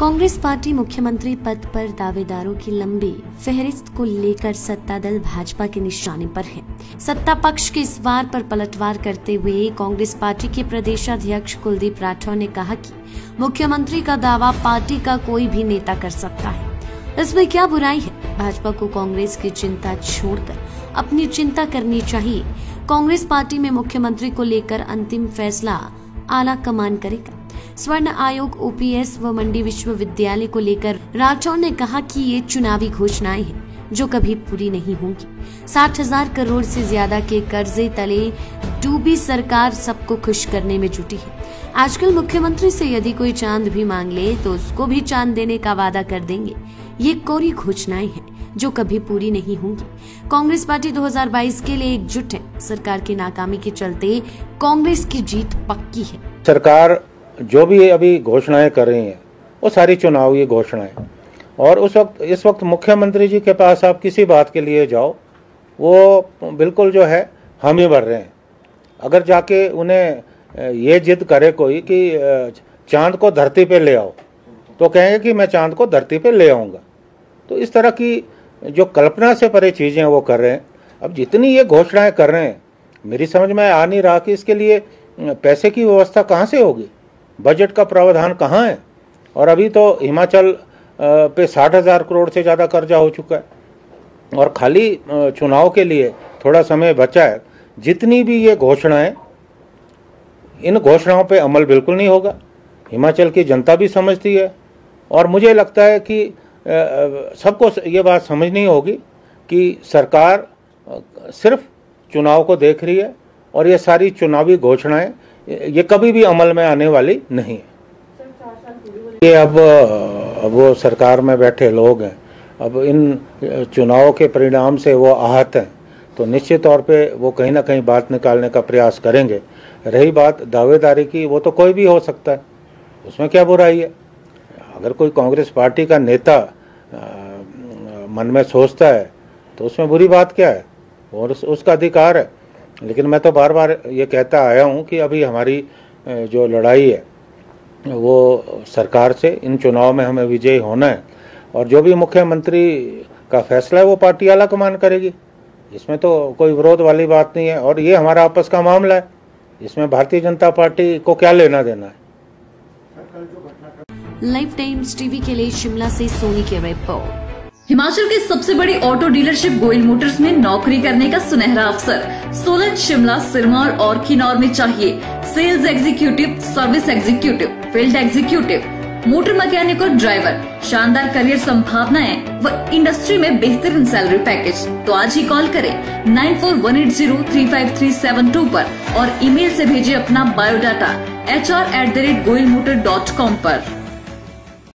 Congress party मुख्यमंत्री पद पर दावेदारों की लंबी फहरिस्त को लेकर सत्ता दल भाजपा के निशाने पर है। सत्ता पक्ष के इस वार पर पलटवार करते हुए कांग्रेस पार्टी के प्रदेशाध्यक्ष कुलदीप राठौर ने कहा कि मुख्यमंत्री का दावा पार्टी का कोई भी नेता कर सकता है। इसमें क्या बुराई है? भाजपा को कांग्रेस की चिंता छोड़कर अपनी चिंता करनी चाहिए। कांग्रेस पार्टी में मुख्यमंत्री को लेकर अंतिम फैसला आला कमान करेगा। स्वर्ण आयोग ओपीएस व मंडी विश्वविद्यालय को लेकर राठौर ने कहा कि ये चुनावी घोषणाएँ हैं, जो कभी पूरी नहीं होंगी। साठ हज़ार करोड़ से ज़्यादा के कर्जे तले डूबी सरकार सबको खुश करने में जुटी है। आजकल मुख्यमंत्री से यदि कोई चाँद भी मांग ले तो उसको भी चाँद देने का वादा कर देंगे। ये कोरी घोषणाएँ हैं, जो कभी पूरी नहीं होंगी। कांग्रेस पार्टी 2022 के लिए एकजुट है। सरकार की नाकामी के चलते कांग्रेस की जीत पक्की है। सरकार जो भी अभी घोषणाएँ कर रही हैं, वो सारी चुनावी घोषणाएँ। और उस वक्त, इस वक्त मुख्यमंत्री जी के पास आप किसी बात के लिए जाओ, वो बिल्कुल जो है, हम ही भर रहे हैं। अगर जाके उन्हें ये जिद करे कोई कि चाँद को धरती पे ले आओ तो कहेंगे कि मैं चाँद को धरती पे ले आऊँगा। तो इस तरह की जो कल्पना से परे चीज़ें वो कर रहे हैं। अब जितनी ये घोषणाएँ कर रहे हैं, मेरी समझ में आ नहीं रहा कि इसके लिए पैसे की व्यवस्था कहाँ से होगी। बजट का प्रावधान कहाँ है? और अभी तो हिमाचल पे साठ हज़ार करोड़ से ज़्यादा कर्जा हो चुका है। और खाली चुनाव के लिए थोड़ा समय बचा है। जितनी भी ये घोषणाएँ, इन घोषणाओं पे अमल बिल्कुल नहीं होगा। हिमाचल की जनता भी समझती है। और मुझे लगता है कि सबको ये बात समझनी होगी कि सरकार सिर्फ़ चुनाव को देख रही है। और ये सारी चुनावी घोषणाएँ ये कभी भी अमल में आने वाली नहीं है। ये अब वो सरकार में बैठे लोग हैं। अब इन चुनाव के परिणाम से वो आहत हैं। तो निश्चित तौर पे वो कहीं ना कहीं बात निकालने का प्रयास करेंगे। रही बात दावेदारी की वो तो कोई भी हो सकता है। उसमें क्या बुराई है? अगर कोई कांग्रेस पार्टी का नेता आ, मन में सोचता है तो उसमें बुरी बात क्या है? और उस, उसका अधिकार है। लेकिन मैं तो बार बार ये कहता आया हूँ कि अभी हमारी जो लड़ाई है, वो सरकार से, इन चुनाव में हमें विजयी होना है। और जो भी मुख्यमंत्री का फैसला है, वो पार्टी आला कमान करेगी। इसमें तो कोई विरोध वाली बात नहीं है। और ये हमारा आपस का मामला है। इसमें भारतीय जनता पार्टी को क्या लेना देना है? लाइफ टाइम्स टीवी के लिए शिमला से सोनी के रिपोर्ट। हिमाचल के सबसे बड़ी ऑटो डीलरशिप गोयल मोटर्स में नौकरी करने का सुनहरा अवसर। सोलन, शिमला, सिरमौर और किन्नौर में चाहिए। Sales executive, service executive, field executive, motor mechanic और ड्राइवर, शानदार करियर संभावनाएँ व इंडस्ट्री में बेहतरीन सैलरी पैकेज। तो आज ही कॉल करें nine four one eight zero three five three seven two आरोप और ईमेल से भेजिए अपना biodata H R at the rate Goyal motor dot com आरोप